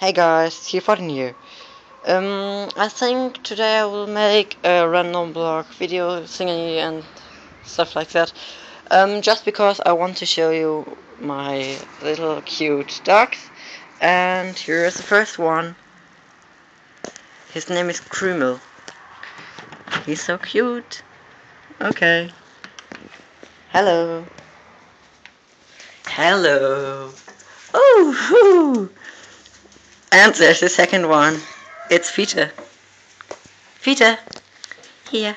Hey guys, TL14 here. Um, I think today I will make a random vlog video singing and stuff like that. Um, just because I want to show you my little cute ducks. And here is the first one. His name is Krümel. He's so cute. Okay. Hello. Hello. Oh, and there's the second one. It's Fiete. Fiete, here.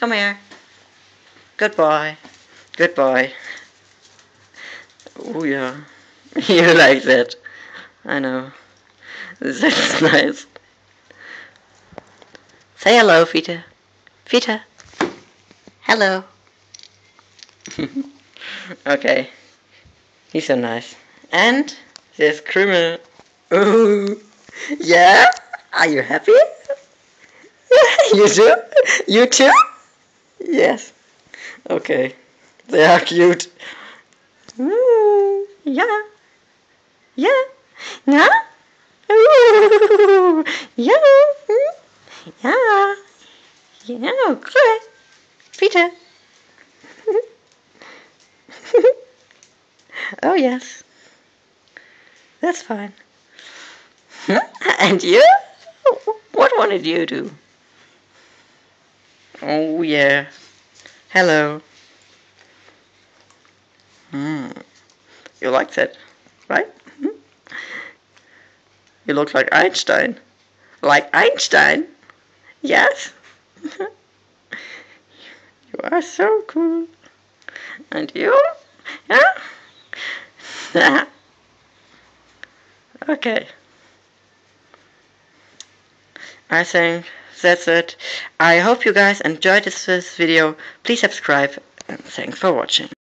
Come here. Good boy. Good boy. Oh yeah. You like that. I know. That's nice. Say hello, Fiete. Fiete. Hello. okay. He's so nice. And there's Krümel. Ooh. Yeah? Are you happy? you too? You too? Yes. Okay. They are cute. Ooh. Yeah. Yeah. Yeah. Ooh. Yeah. Mm, yeah. Yeah. Okay. Peter. oh yes. That's fine. and you? What one did you do? Oh yeah. Hello. Hmm. You like that, right? Hmm? You look like Einstein. Like Einstein? Yes? you are so cool. And you? Yeah? okay. I think that's it. I hope you guys enjoyed this, video. Please subscribe and thanks for watching.